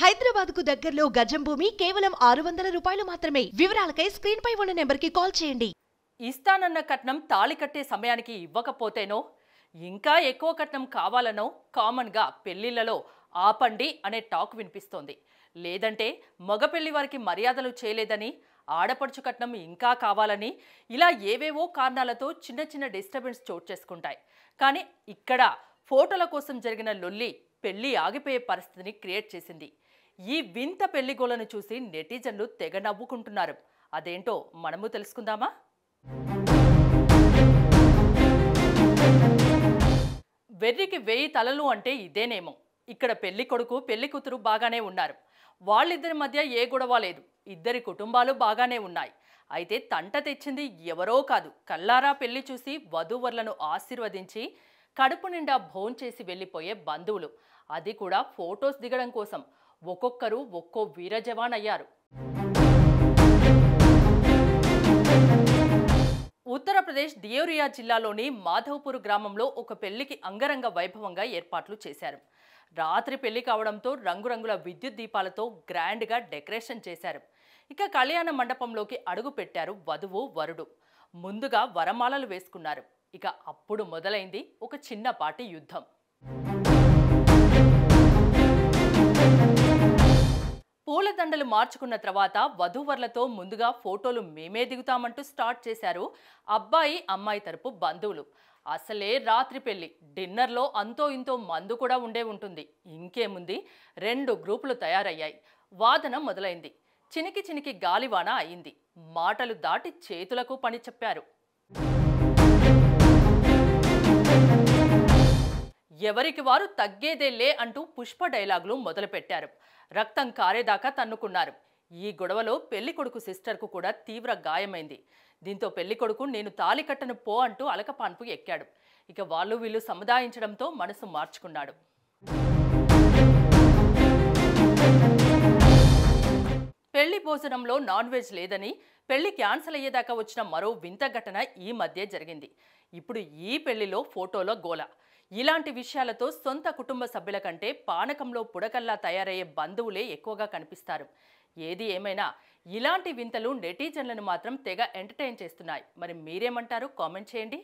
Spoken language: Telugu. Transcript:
హైదరాబాద్కు దగ్గరలో గజం భూమి కేవలం ఆరు వందల రూపాయలు మాత్రమే. వివరాలకై స్క్రీన్ పై ఉన్న నెంబర్కి కాల్ చేయండి. ఇస్తానన్న కట్నం తాళి కట్టే సమయానికి ఇవ్వకపోతేనో? ఇంకా ఎక్కువ కట్నం కావాలనో కామన్గా పెళ్ళిళ్ళలో ఆపండి అనే టాక్ వినిపిస్తోంది. లేదంటే మగ పెళ్ళి వారికి మర్యాదలు చేయలేదని ఆడపడుచు కట్నం ఇంకా కావాలని ఇలా ఏవేవో కారణాలతో చిన్న చిన్న డిస్టర్బెన్స్ చోటు చేసుకుంటాయి. కానీ ఇక్కడ ఫోటోల కోసం జరిగిన లొల్లి పెళ్ళి ఆగిపోయే పరిస్థితిని క్రియేట్ చేసింది. ఈ వింత పెళ్ళిగోలను చూసి నెటిజన్లు తెగ నవ్వుకుంటున్నారు. అదేంటో మనము తెలుసుకుందామా? వెర్రికి వెయ్యి తలలు అంటే ఇదేనేమో. ఇక్కడ పెళ్ళి కొడుకు పెళ్ళి కూతురు బాగానే ఉన్నారు. వాళ్ళిద్దరి మధ్య ఏ గొడవ లేదు. ఇద్దరి కుటుంబాలు బాగానే ఉన్నాయి. అయితే తంట తెచ్చింది ఎవరో కాదు. కల్లారా పెళ్ళి చూసి వధూవరులను ఆశీర్వదించి కడుపు నిండా భోంచేసి వెళ్ళిపోయే బంధువులు. అది కూడా ఫొటోస్ దిగడం కోసం. ఒక్కొక్కరు ఒక్కో వీర జవాన్ అయ్యారు. ఉత్తరప్రదేశ్ దియోరియా జిల్లాలోని మాధవ్పూర్ గ్రామంలో ఒక పెళ్ళికి అంగరంగ వైభవంగా ఏర్పాట్లు చేశారు. రాత్రి పెళ్ళి కావడంతో రంగురంగుల విద్యుత్ దీపాలతో గ్రాండ్గా డెకరేషన్ చేశారు. ఇక కళ్యాణ మండపంలోకి అడుగు పెట్టారు వధువు వరుడు. ముందుగా వరమాలలు వేసుకున్నారు. ఇక అప్పుడు మొదలైంది ఒక చిన్నపాటి యుద్ధం. పూలదండలు మార్చుకున్న తర్వాత వధూవరులతో ముందుగా ఫోటోలు మేమే దిగుతామంటూ స్టార్ట్ చేశారు అబ్బాయి అమ్మాయి తరపు బంధువులు. అసలే రాత్రి పెళ్ళి డిన్నర్లో అంతో ఇంతో మందు కూడా ఉండే ఉంటుంది. ఇంకేముంది? రెండు గ్రూపులు తయారయ్యాయి. వాదన మొదలైంది. చినికి చినికి గాలివాన అయింది. మాటలు దాటి చేతులకు పని చెప్పారు. ఎవరికి వారు తగ్గేదేలే అంటూ పుష్ప డైలాగులు మొదలుపెట్టారు. రక్తం కారేదాకా తన్నుకున్నారు. ఈ గొడవలో పెళ్ళి కొడుకు సిస్టర్కు కూడా తీవ్ర గాయమైంది. దీంతో పెళ్ళి కొడుకు నేను తాలి కట్టను పో అంటూ అలకపాన్పు ఎక్కాడు. ఇక వాళ్ళు వీళ్ళు సముదాయించడంతో మనసు మార్చుకున్నాడు. పెళ్ళి భోజనంలో నాన్ వెజ్ లేదని పెళ్ళి క్యాన్సిల్ అయ్యేదాకా వచ్చిన మరో వింత ఘటన ఈ మధ్య జరిగింది. ఇప్పుడు ఈ పెళ్ళిలో ఫోటోలో గోల. ఇలాంటి విషయాలతో సొంత కుటుంబ సభ్యుల కంటే పానకంలో పుడకల్లా తయారయ్యే బంధువులే ఎక్కువగా కనిపిస్తారు. ఏది ఏమైనా ఇలాంటి వింతలు నెటిజన్లను మాత్రం తెగ ఎంటర్టైన్ చేస్తున్నాయి. మరి మీరేమంటారు? కామెంట్ చేయండి.